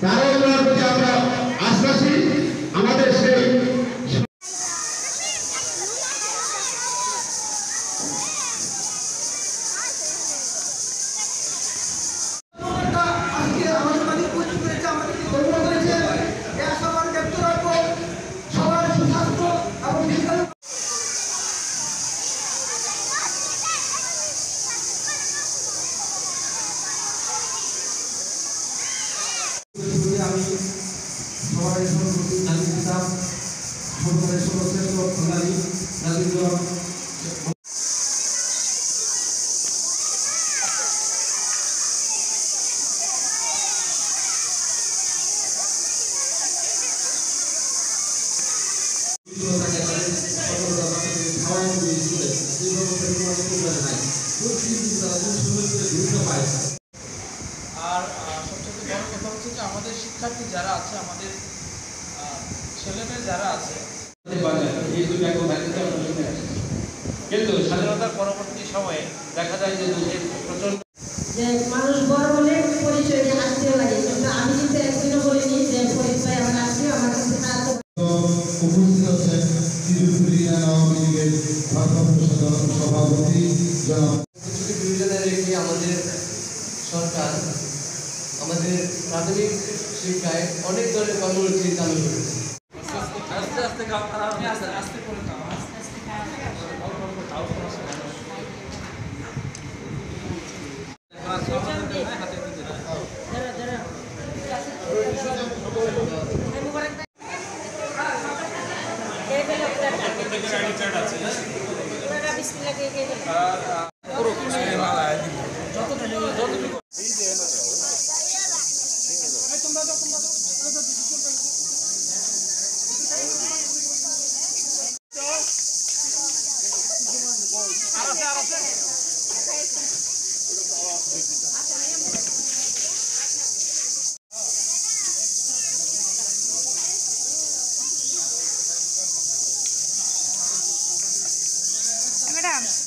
তারাও প্রতি আমরা সর্বপ্রতি জানিয়ে দিতাম সরকারের সর্বশ্রেষ্ঠ বাঙালি রাজেন্দ্র আর বড় কথা হচ্ছে যে আমাদের শিক্ষার্থী যারা আছে আমাদের ছেলেমেয়ে যারা আছে কিন্তু স্বাধীনতার পরবর্তী সময়ে দেখা যায় যে দেশের প্রচণ্ড যে মানুষ বড় হলে পরিচয় দিয়ে আত্মীয় লাগে। কিন্তু আমি কিন্তু একদিনও বলিনি যে পরিচয় আমার আত্মীয় আমার কাছে উপস্থিত আছেন তিরুপুরি আওয়ামী লীগের ভারপ্রাপ্ত সাধারণ সভাপতি জনাব ছুটি বিবেচনায় রেখে আমাদের সরকার আমাদের প্রাথমিক শিক্ষায় অনেক ধরনের কর্মসূচি চালু করেছে আস্তে আস্তে কাম আস্তে আস্তে করে কাম Madam.